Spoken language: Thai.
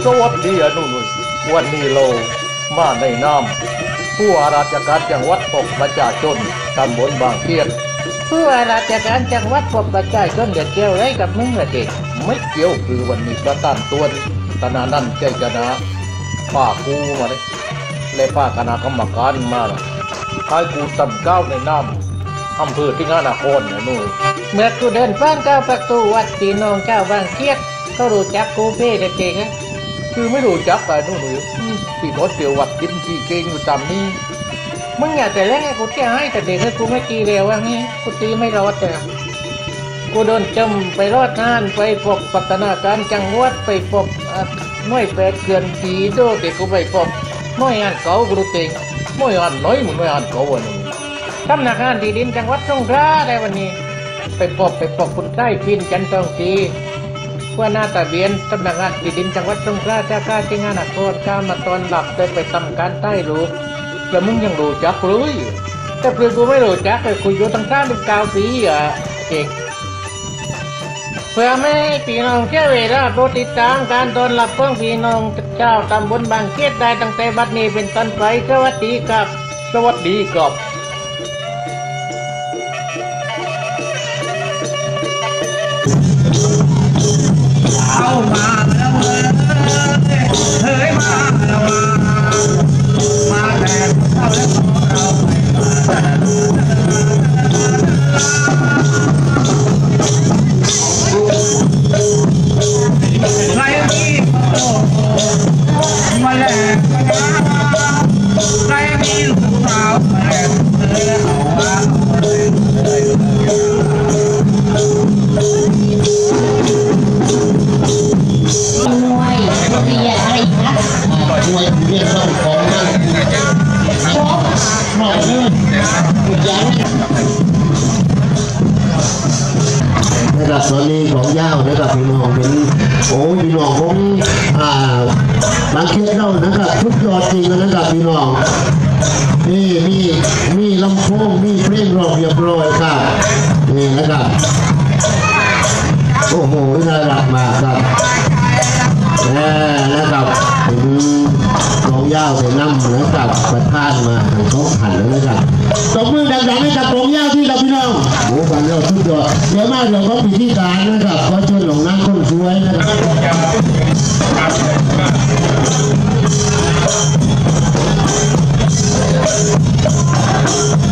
สวัสดีอนุนุยวันนี้เรามาในนามผู้ว่าราชการจังหวัดปกประชาชนตำบลบางเทียนผู้ว่าราชการจังหวัดพบประชาชนเดือดเกี่ยวอะไรกับมึงละเด็กไม่เกี่ยวคือวันนี้ประธานตัวตนานั่นใจชนะป้ากูมาเลยเลยป้าคณะกรรมการมาให้กูตำก้าวในน้ำอำเภอที่งานนครนะนุ่ยเมื่อกูเดินผ่านเข้าประตูวัดตีนองเจ้าบางเทียดก็รู้จักกูเพ่เด็กๆ คือไม่รู้จักกันนู่นนี่ที่เขาเตียววัดกินที่เก่งอยู่ตามนี้มึงอย่าแต่แรกให้กูเที่ให้แต่เด็กให้กูไม่ตีเร็วว่างี้กูตีไม่รอดแต่กูโดนจมไปรอดงานไปพบพัฒนาการจังหวัดไปพบเอ่อหน่วยแปดเกือนปีโดเด็กกูไปพบหน่วยงานเก่ากูรู้เต็งไม่อ่านน้อยมึงไม่อ่านเขาวันนี้สำนักงานที่ดินจังหวัดสงขลาได้วันนี้ ไปพบไปพบคุณใต้พินจันทองศรี ว่าหน้าตาเบียนสำนักงานที่ดินจังหวัดสงขลาเจ้าข้าที่งานอักโทษข้ามาตอนหลับได้ไปทำการใต้รูปแล้วมึงยังรู้จักเลยแต่เพื่อนกูไม่รู้จักเลยคุยอยู่ตั้งสามสิบเก้าปีอะเองเพื่อไม่ให้พี่น้องเที่เวลาโปรดติดตามการตอนรับของพี่น้องเจ้าตำบลบางเขตได้ตั้งแต่บัดนี้เป็นต้นไปสวัสดีครับ สวัสดีครับ นะครับตอนนี้ของย่าวนะครับพี่น้องเป็นโอ้ยพี่น้องผมอ่าบางเคสเรานะครับทุกยอดจริงนะครับพี่น้องนี่มีมีลำโพงมีเพลงรองเรียบร้อยครับนี่นะครับโอ้โหน่ารักมากครับแน่นะครับถึงน้องย่าวไปนั่งนะครับประธานมาทางเขาหันแล้วนะครับตบมือดังๆให้กับน้องย่าวที่เราพี่น้อง หูฟังเราทุกดอกเยอะมากเราก็ปีที่การนะครับก็ชวนหลงนั่งคนสวยนะครับ